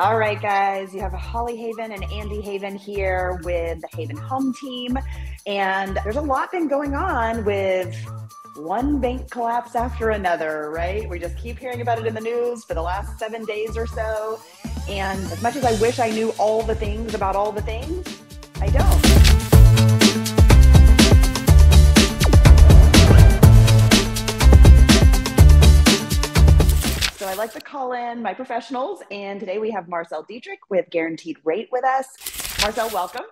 All right, guys, you have Holly Haven and Andi Haven here with the Haven Home Team. And there's a lot been going on with one bank collapse after another, right? We just keep hearing about it in the news for the last seven days or so. And as much as I wish I knew all the things about all the things, I don't. So I like to call in my professionals, and today we have Marcel Dietrich with Guaranteed Rate with us. Marcel, welcome.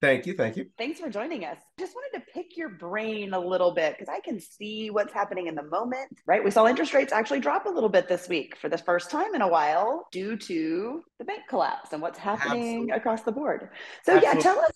Thank you. Thank you. Thanks for joining us. Just wanted to pick your brain a little bit because I can see what's happening in the moment, right? We saw interest rates actually drop a little bit this week for the first time in a while due to the bank collapse and what's happening Absolutely. across the board. So, Absolutely. yeah, tell us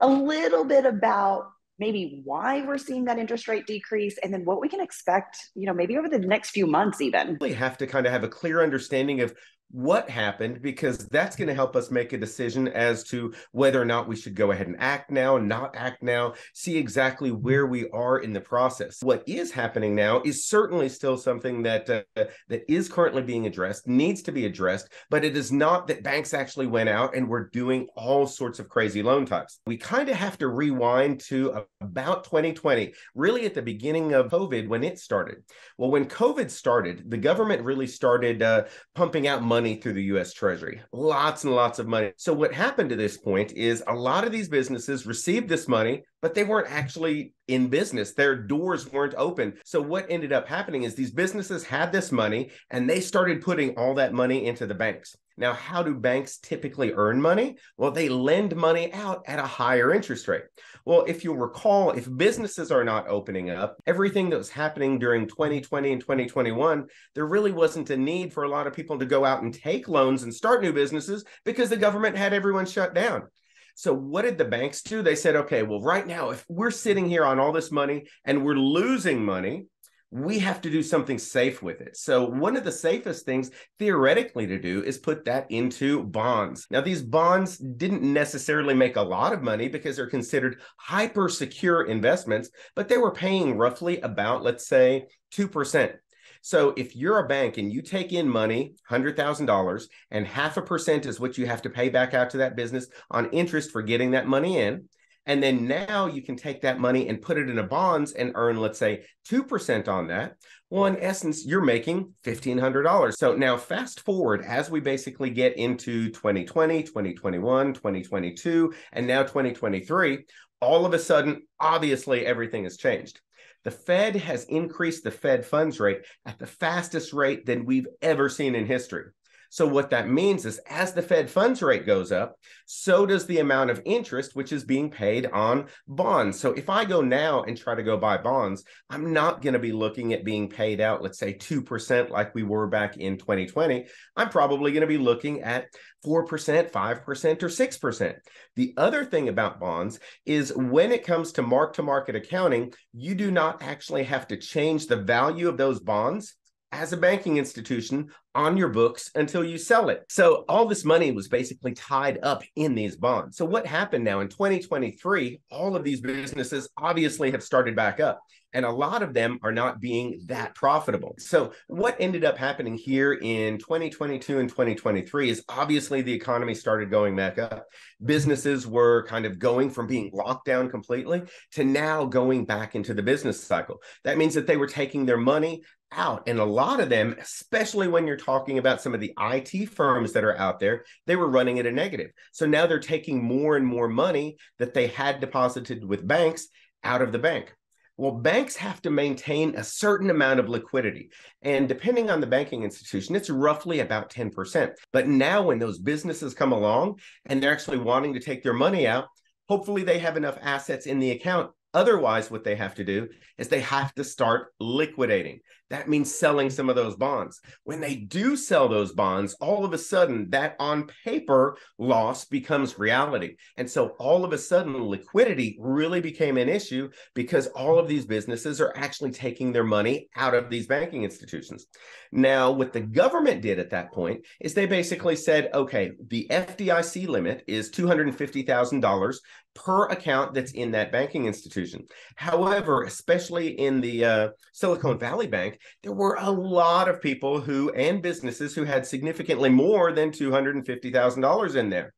a little bit about maybe why we're seeing that interest rate decrease and then what we can expect you know maybe over the next few months even. We have to kind of have a clear understanding of what happened because that's going to help us make a decision as to whether or not we should go ahead and act now, not act now, see exactly where we are in the process. What is happening now is certainly still something that uh, that is currently being addressed, needs to be addressed, but it is not that banks actually went out and were doing all sorts of crazy loan types. We kind of have to rewind to about 2020, really at the beginning of COVID when it started. Well, when COVID started, the government really started uh, pumping out money money through the US Treasury, lots and lots of money. So, what happened to this point is a lot of these businesses received this money, but they weren't actually in business. Their doors weren't open. So, what ended up happening is these businesses had this money and they started putting all that money into the banks. Now, how do banks typically earn money? Well, they lend money out at a higher interest rate. Well, if you'll recall, if businesses are not opening up, everything that was happening during 2020 and 2021, there really wasn't a need for a lot of people to go out and take loans and start new businesses because the government had everyone shut down. So what did the banks do? They said, okay, well, right now, if we're sitting here on all this money and we're losing money, we have to do something safe with it. So, one of the safest things theoretically to do is put that into bonds. Now, these bonds didn't necessarily make a lot of money because they're considered hyper secure investments, but they were paying roughly about, let's say, 2%. So if you're a bank and you take in money, $100,000, and half a percent is what you have to pay back out to that business on interest for getting that money in, and then now you can take that money and put it in a bonds and earn, let's say, 2% on that. Well, in essence, you're making $1,500. So now fast forward as we basically get into 2020, 2021, 2022, and now 2023, all of a sudden, obviously everything has changed. The Fed has increased the Fed funds rate at the fastest rate than we've ever seen in history. So what that means is as the Fed funds rate goes up, so does the amount of interest which is being paid on bonds. So if I go now and try to go buy bonds, I'm not going to be looking at being paid out, let's say 2% like we were back in 2020. I'm probably going to be looking at 4%, 5%, or 6%. The other thing about bonds is when it comes to mark to market accounting, you do not actually have to change the value of those bonds as a banking institution on your books until you sell it. So all this money was basically tied up in these bonds. So what happened now in 2023, all of these businesses obviously have started back up and a lot of them are not being that profitable. So what ended up happening here in 2022 and 2023 is obviously the economy started going back up. Businesses were kind of going from being locked down completely to now going back into the business cycle. That means that they were taking their money out. And a lot of them, especially when you're talking about some of the IT firms that are out there, they were running at a negative. So now they're taking more and more money that they had deposited with banks out of the bank. Well, banks have to maintain a certain amount of liquidity. And depending on the banking institution, it's roughly about 10%. But now, when those businesses come along and they're actually wanting to take their money out, hopefully they have enough assets in the account Otherwise, what they have to do is they have to start liquidating. That means selling some of those bonds. When they do sell those bonds, all of a sudden that on paper loss becomes reality. And so all of a sudden liquidity really became an issue because all of these businesses are actually taking their money out of these banking institutions. Now, what the government did at that point is they basically said, okay, the FDIC limit is $250,000 per account that's in that banking institution. However, especially in the uh, Silicon Valley Bank, there were a lot of people who and businesses who had significantly more than $250,000 in there.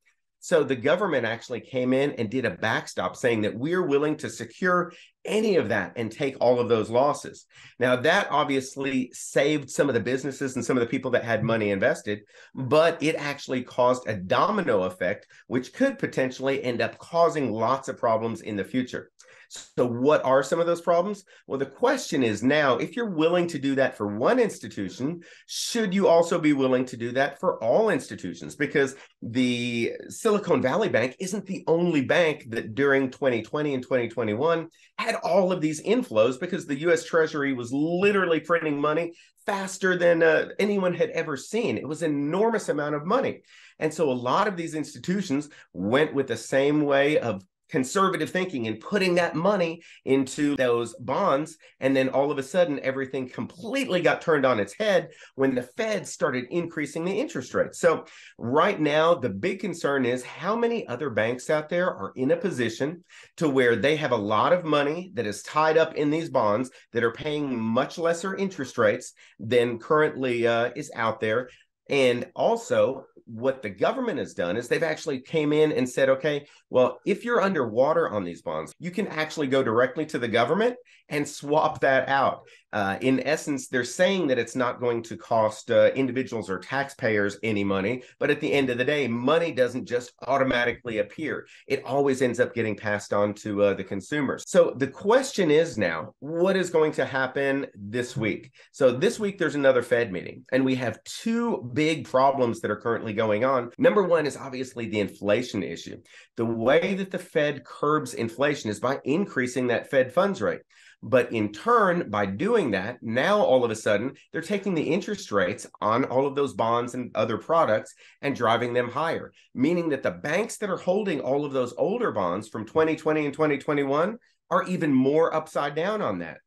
So the government actually came in and did a backstop saying that we're willing to secure any of that and take all of those losses. Now, that obviously saved some of the businesses and some of the people that had money invested, but it actually caused a domino effect, which could potentially end up causing lots of problems in the future. So, what are some of those problems? Well, the question is now if you're willing to do that for one institution, should you also be willing to do that for all institutions? Because the Silicon Valley Bank isn't the only bank that during 2020 and 2021 had all of these inflows because the US Treasury was literally printing money faster than uh, anyone had ever seen. It was an enormous amount of money. And so a lot of these institutions went with the same way of conservative thinking and putting that money into those bonds. And then all of a sudden, everything completely got turned on its head when the Fed started increasing the interest rates. So, right now, the big concern is how many other banks out there are in a position to where they have a lot of money that is tied up in these bonds that are paying much lesser interest rates than currently uh, is out there. And also, what the government has done is they've actually came in and said, okay, well, if you're underwater on these bonds, you can actually go directly to the government and swap that out. Uh, in essence, they're saying that it's not going to cost uh, individuals or taxpayers any money, but at the end of the day, money doesn't just automatically appear. It always ends up getting passed on to uh, the consumers. So the question is now, what is going to happen this week? So this week, there's another Fed meeting, and we have two big problems that are currently going on. Number one is obviously the inflation issue. The way that the Fed curbs inflation is by increasing that Fed funds rate. But in turn, by doing that, now all of a sudden they're taking the interest rates on all of those bonds and other products and driving them higher, meaning that the banks that are holding all of those older bonds from 2020 and 2021 are even more upside down on that.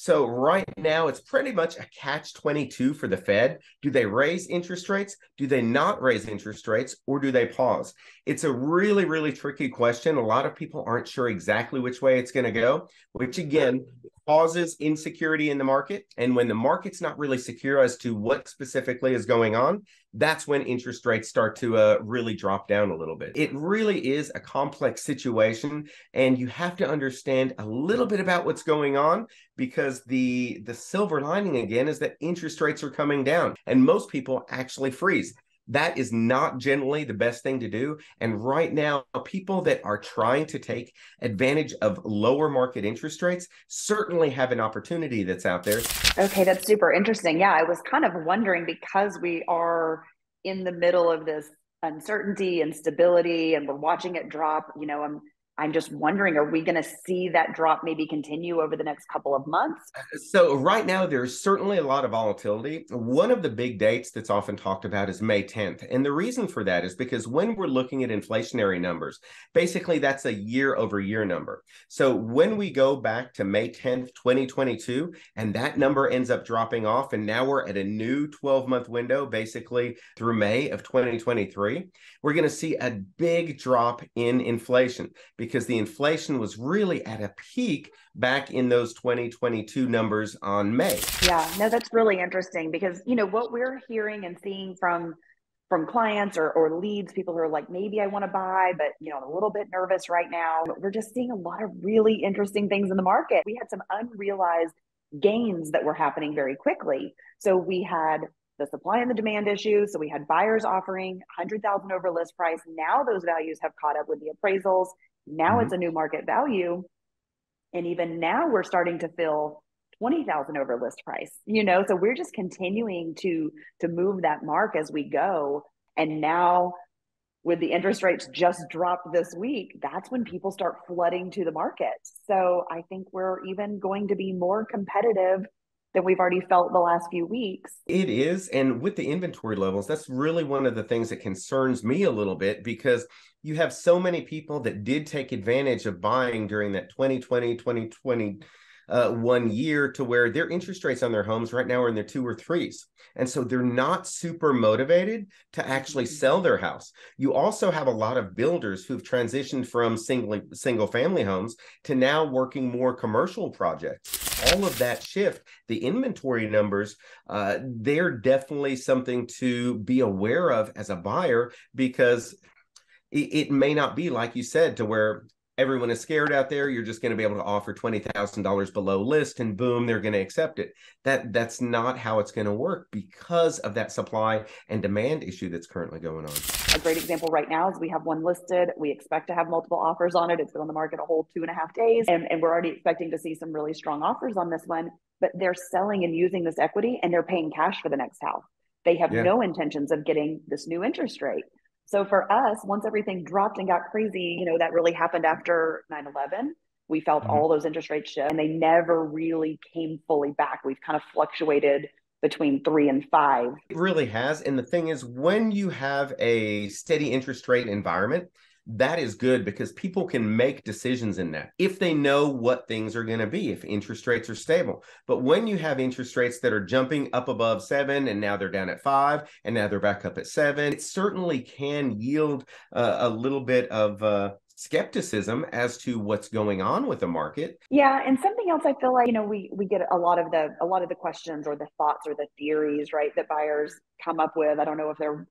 So right now, it's pretty much a catch 22 for the Fed. Do they raise interest rates? Do they not raise interest rates? Or do they pause? It's a really, really tricky question. A lot of people aren't sure exactly which way it's going to go, which again causes insecurity in the market. And when the market's not really secure as to what specifically is going on, that's when interest rates start to uh, really drop down a little bit. It really is a complex situation, and you have to understand a little bit about what's going on because the the silver lining again is that interest rates are coming down, and most people actually freeze that is not generally the best thing to do. And right now, people that are trying to take advantage of lower market interest rates certainly have an opportunity that's out there. Okay, that's super interesting. Yeah, I was kind of wondering because we are in the middle of this uncertainty and stability and we're watching it drop, you know, I'm I'm just wondering, are we going to see that drop maybe continue over the next couple of months? Uh, so, right now, there's certainly a lot of volatility. One of the big dates that's often talked about is May 10th. And the reason for that is because when we're looking at inflationary numbers, basically that's a year over year number. So, when we go back to May 10th, 2022, and that number ends up dropping off, and now we're at a new 12 month window, basically through May of 2023, we're going to see a big drop in inflation because the inflation was really at a peak back in those 2022 numbers on May. Yeah, no, that's really interesting because you know what we're hearing and seeing from from clients or, or leads, people who are like, maybe I want to buy, but you know, I'm a little bit nervous right now. We're just seeing a lot of really interesting things in the market. We had some unrealized gains that were happening very quickly. So we had the supply and the demand issue. So we had buyers offering 100,000 over list price. Now those values have caught up with the appraisals. Now mm-hmm. it's a new market value. And even now we're starting to fill 20,000 over list price, you know, so we're just continuing to, to move that mark as we go. And now with the interest rates just dropped this week, that's when people start flooding to the market. So I think we're even going to be more competitive than we've already felt the last few weeks. It is. And with the inventory levels, that's really one of the things that concerns me a little bit because you have so many people that did take advantage of buying during that 2020, 2020 uh, one year to where their interest rates on their homes right now are in their two or threes. And so they're not super motivated to actually mm-hmm. sell their house. You also have a lot of builders who've transitioned from single single family homes to now working more commercial projects. All of that shift, the inventory numbers, uh, they're definitely something to be aware of as a buyer because it, it may not be like you said to where everyone is scared out there you're just going to be able to offer $20000 below list and boom they're going to accept it. That that's not how it's going to work because of that supply and demand issue that's currently going on. A great example right now is we have one listed. We expect to have multiple offers on it. It's been on the market a whole two and a half days and, and we're already expecting to see some really strong offers on this one but they're selling and using this equity and they're paying cash for the next house. They have yeah. no intentions of getting this new interest rate so for us, once everything dropped and got crazy, you know, that really happened after 9 11. We felt mm-hmm. all those interest rates shift and they never really came fully back. We've kind of fluctuated between three and five. It really has. And the thing is, when you have a steady interest rate environment, that is good because people can make decisions in that if they know what things are going to be, if interest rates are stable. But when you have interest rates that are jumping up above seven and now they're down at five and now they're back up at seven, it certainly can yield uh, a little bit of uh, skepticism as to what's going on with the market. Yeah, and something else I feel like, you know, we we get a lot of the a lot of the questions or the thoughts or the theories, right, that buyers come up with. I don't know if they're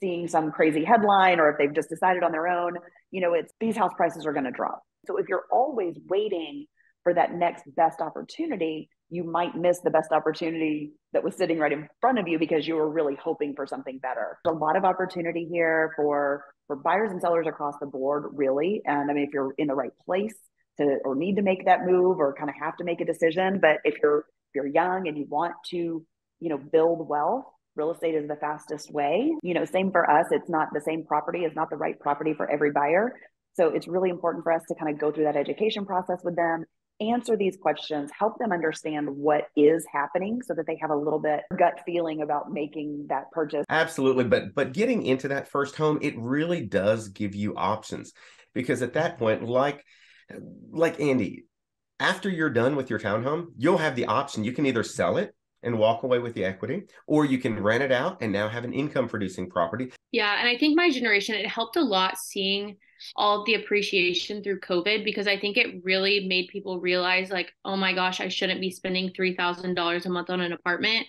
seeing some crazy headline or if they've just decided on their own, you know, it's these house prices are going to drop. So if you're always waiting for that next best opportunity, you might miss the best opportunity that was sitting right in front of you because you were really hoping for something better. There's a lot of opportunity here for for buyers and sellers across the board, really. And I mean, if you're in the right place to or need to make that move or kind of have to make a decision, but if you're if you're young and you want to, you know, build wealth, real estate is the fastest way. You know, same for us. It's not the same property is not the right property for every buyer. So it's really important for us to kind of go through that education process with them, answer these questions, help them understand what is happening so that they have a little bit gut feeling about making that purchase. Absolutely, but but getting into that first home, it really does give you options because at that point like like Andi, after you're done with your townhome, you'll have the option. You can either sell it and walk away with the equity, or you can rent it out and now have an income producing property. Yeah. And I think my generation, it helped a lot seeing all of the appreciation through COVID because I think it really made people realize, like, oh my gosh, I shouldn't be spending $3,000 a month on an apartment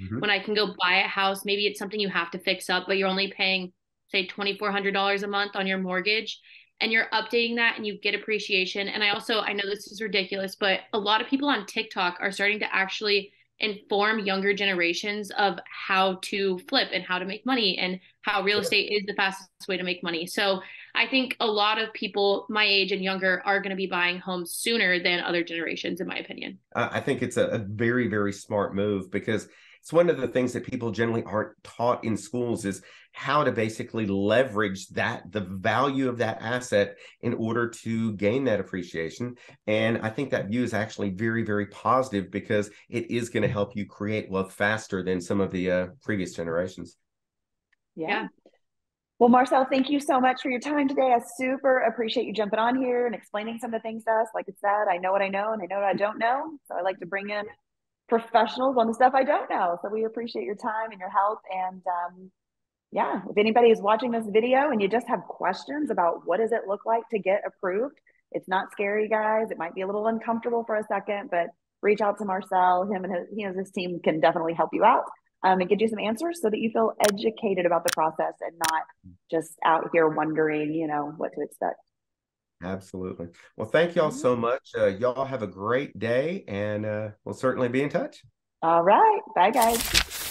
mm-hmm. when I can go buy a house. Maybe it's something you have to fix up, but you're only paying, say, $2,400 a month on your mortgage and you're updating that and you get appreciation. And I also, I know this is ridiculous, but a lot of people on TikTok are starting to actually inform younger generations of how to flip and how to make money and how real estate is the fastest way to make money. So I think a lot of people my age and younger are going to be buying homes sooner than other generations, in my opinion. I think it's a, a very, very smart move because it's one of the things that people generally aren't taught in schools is how to basically leverage that the value of that asset in order to gain that appreciation and i think that view is actually very very positive because it is going to help you create wealth faster than some of the uh, previous generations yeah. yeah. Well, Marcel, thank you so much for your time today. I super appreciate you jumping on here and explaining some of the things to us. Like I said, I know what I know and I know what I don't know. So I like to bring in professionals on the stuff I don't know. So we appreciate your time and your help. And um, yeah, if anybody is watching this video and you just have questions about what does it look like to get approved, it's not scary, guys. It might be a little uncomfortable for a second, but reach out to Marcel. Him and his, he and his team can definitely help you out um, and get you some answers so that you feel educated about the process and not just out here wondering, you know, what to expect. Absolutely. Well, thank y'all so mm-hmm. much. Uh, y'all have a great day and uh, we'll certainly be in touch. All right. Bye, guys.